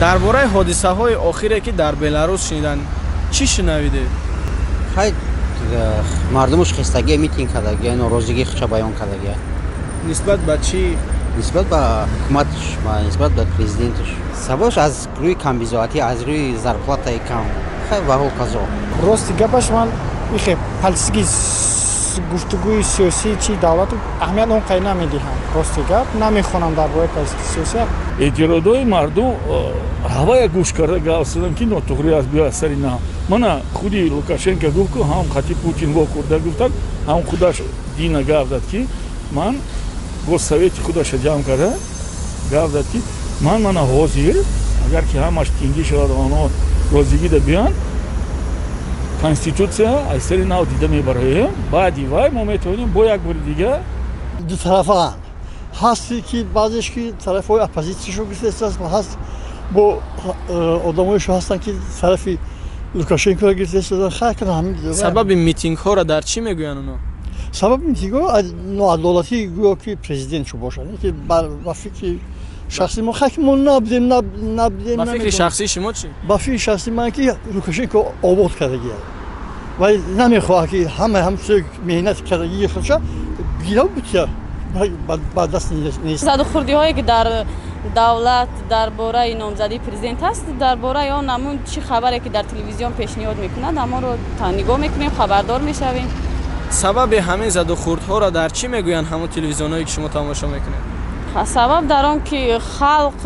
дар бораи ҳодисаҳои охире ки дар беларус шунидан чӣ шунавидед хай мардумаш хистагия митинг кардагия норозигии худша баён кардагия. Нисбат ба чӣ? Нисбат ба ҳукуматаш ва нисбат ба президенташ. Сабабаш аз рӯи камбизоатӣ аз рӯи зарплатаи кам. Хай ваҳо казо. Рости гапаш ман ихе политический гуфтугӯи сиёсии чи давлату? Аҳамият он қай намедиҳам рости гап? Намехонам дар бораи политики сиёсият? Эътиродҳои мардум ҳавая гӯш карда гап задан ки нотуғри аст биё сари на. Мана худи лукашенко гуфт ку ҳам хати путин вокурда гуфтад ҳам худаш дина гап дад ки ман госсовети худаша ҷамъ карда гап дад ки ман мана ҳозир агар ки ҳамаш тингӣ шавад онҳо розигида биёянд конститутсия аз сари нав дида мебароем баъди вай мо метавонем бо як бори дигар дутарафаан ҳасти ки баъзеш ки тарафҳои оппозитияшо гирифтааст ҳаст бо э, одамоешо ҳастанд ки тарафи лукашенкоро гирифтааста хай кана ҳамин сабаби митингҳоро дар чӣ мегӯянд оно? Сабаби митингҳо ноадолатӣ гӯё ки президент шо бошад ки ба фикри шахси мо хай ки мо набудем набудем ба фикри шахсии шумо чӣ? Ба фикри шахси ман ки лукашенко обод кардагия вале намехоҳад ки ҳама ҳамчо меҳнати кардагии худша гирав бутия ба даст нест задухурдиҳое ки дар давлат дар бораи номзадии президент ҳаст дар бораи он амун чӣ хабаре ки дар телевизион пешниҳод мекунад аморо нигоҳ мекунем хабардор мешавем сабаби ҳамин задухурдҳоро дар чӣ мегӯянд ҳамон телевизионҳое ки шумо тамошо мекунед сабаб дар он ки халқ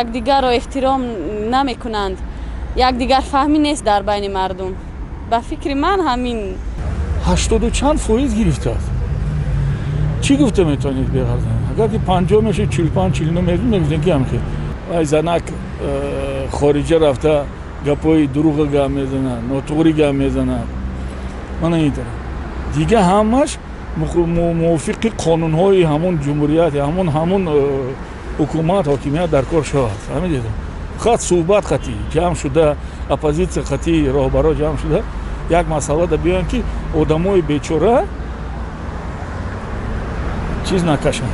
якдигарро эҳтиром намекунанд якдигарфаҳмӣ нест дар байни мардум ба фикри ман ҳамин. ҳаштоду чанд фоиз гирифтааст. Чӣ гуфта метавонед беғарзан агар ки панҷоҳ мешад чилу панҷ чилну мегӯфтем ки ҳамки ай занак э, хориҷа рафта гапҳои дурӯға гап мезанад нотуғри гап мезанад мана ин тара дигар ҳамаш мувофиқи қонунҳои ҳамон ҷумҳурияти ҳамон ҳамон э, ҳукумат ҳокимият дар кор шавад. Ҳамидед хат суҳбат хати ҷамъ шуда оппозитсия хати роҳбаро ҷамъ шуда як масъалада биёянд ки одамои бечора чиз накашанд